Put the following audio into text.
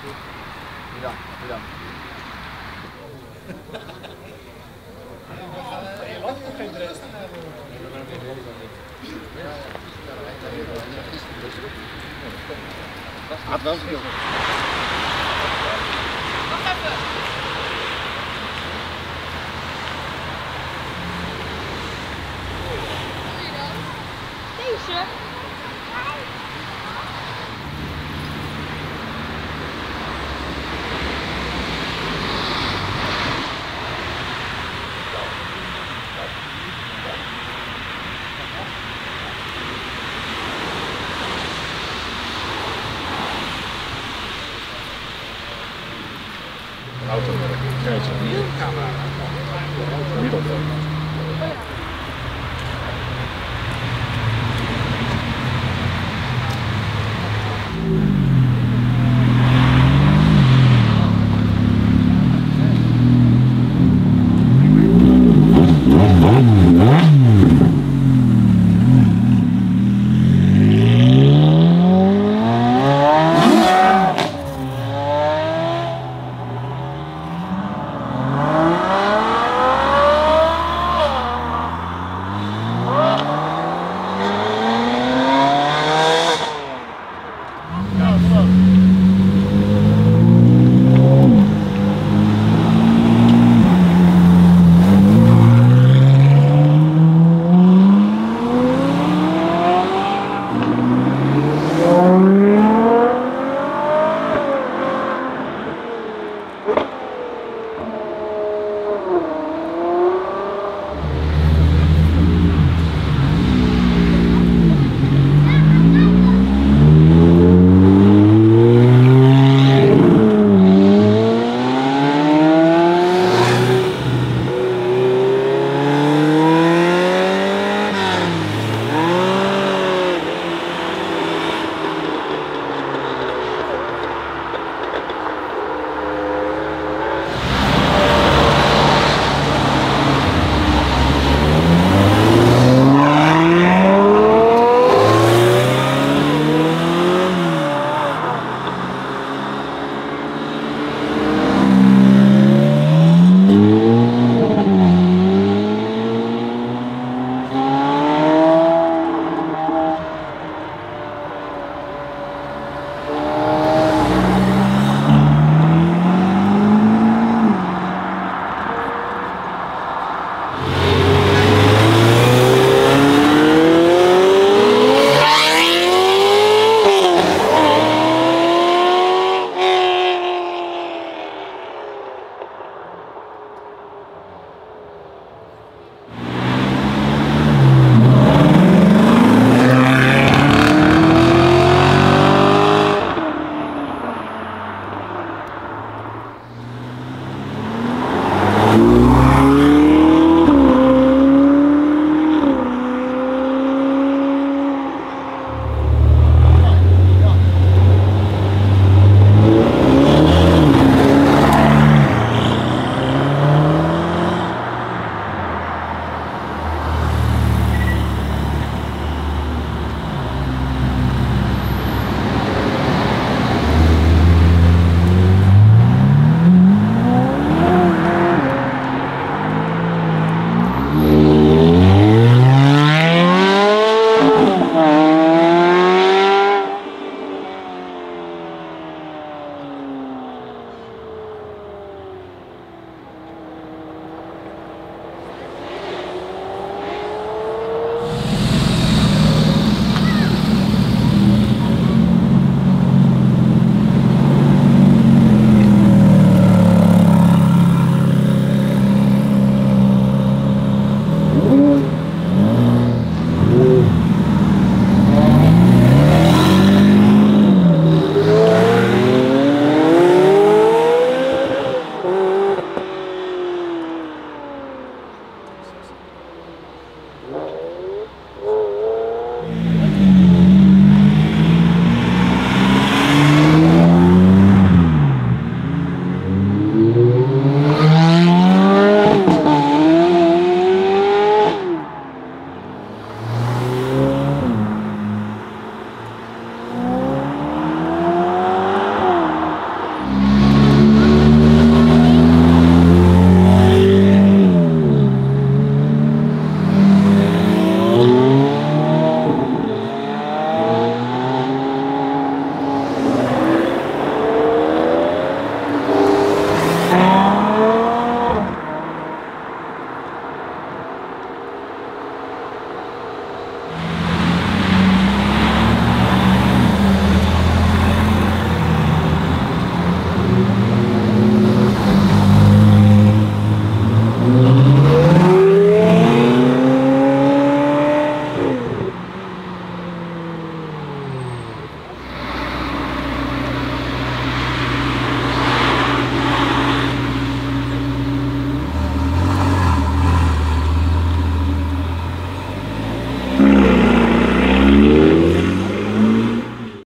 Bedankt, bedankt. Gaat wel veel. Wacht even. Deze? 下面儿